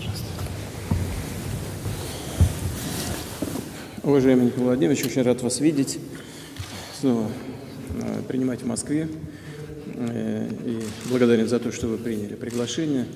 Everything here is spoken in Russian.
пожалуйста. Уважаемый Николай Владимирович, очень рад вас видеть. Снова э, принимать в Москве. Э, и благодарен за то, что вы приняли приглашение.